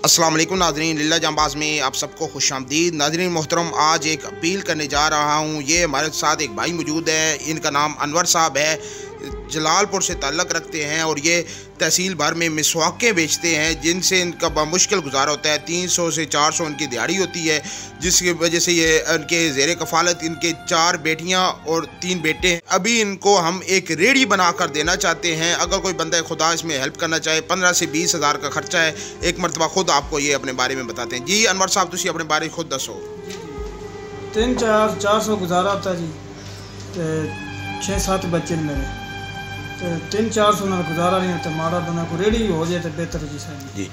वालेकुम नाजरीन लीला जम्बाज में आप सबको खुश आमदीद नाजरीन मोहतरम, आज एक अपील करने जा रहा हूँ। ये हमारे साथ एक भाई मौजूद है, इनका नाम अनवर साहब है। जलालपुर से ताल्लक़ रखते हैं और ये तहसील भर में मिसवाक़े बेचते हैं, जिनसे इनका मुश्किल गुजारा होता है। तीन सौ से चार सौ इनकी दिहाड़ी होती है, जिसकी वजह से ये इनके जेर कफ़ालत, इनके चार बेटियाँ और तीन बेटे। अभी इनको हम एक रेडी बना कर देना चाहते हैं। अगर कोई बंदा खुदा इसमें हेल्प करना चाहे, पंद्रह से बीस हज़ार का खर्चा है, एक मरतबा खुद आपको ये अपने बारे में बताते हैं। जी, अनवर साहब तुम अपने बारे खुद दसो। तीन चार चार सौ गुजारा होता जी छः सात बच्चे मेरे। तीन चार सौ गुजारा नहीं होता तो माड़ा बना को रेडी हो जाए तो बेहतर जी साहब। जी।